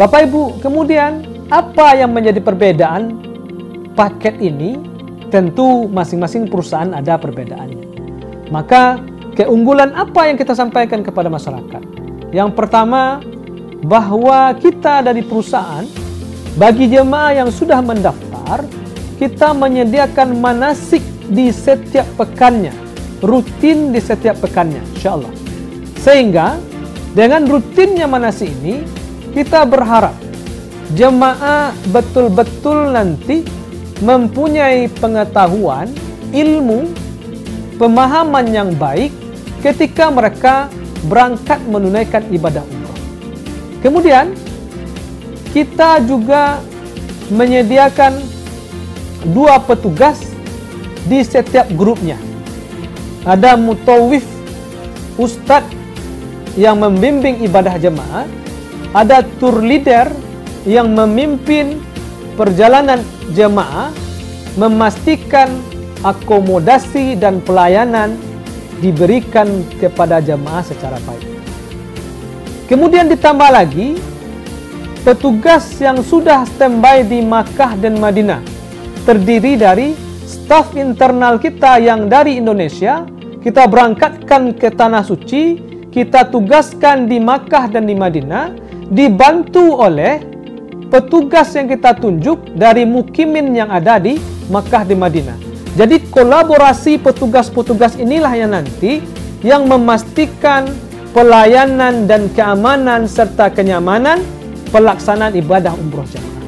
Bapak Ibu, kemudian apa yang menjadi perbedaan paket ini? Tentu masing-masing perusahaan ada perbedaannya. Maka keunggulan apa yang kita sampaikan kepada masyarakat? Yang pertama, bahwa kita dari perusahaan bagi jemaah yang sudah mendaftar, kita menyediakan manasik di setiap pekannya, rutin di setiap pekannya, insya Allah. Sehingga dengan rutinnya manasik ini, kita berharap jemaah betul-betul nanti mempunyai pengetahuan, ilmu, pemahaman yang baik ketika mereka berangkat menunaikan ibadah umrah. Kemudian kita juga menyediakan dua petugas di setiap grupnya. Ada mutawif ustadz yang membimbing ibadah jemaah ada tour leader yang memimpin perjalanan jemaah memastikan akomodasi dan pelayanan diberikan kepada jemaah secara baik. Kemudian ditambah lagi petugas yang sudah standby di Makkah dan Madinah terdiri dari staf internal kita yang dari Indonesia kita berangkatkan ke tanah suci kita tugaskan di Makkah dan di Madinah dibantu oleh petugas yang kita tunjuk dari mukimin yang ada di Makkah di Madinah. Jadi kolaborasi petugas-petugas inilah yang nanti yang memastikan pelayanan dan keamanan serta kenyamanan pelaksanaan ibadah umroh jamaah.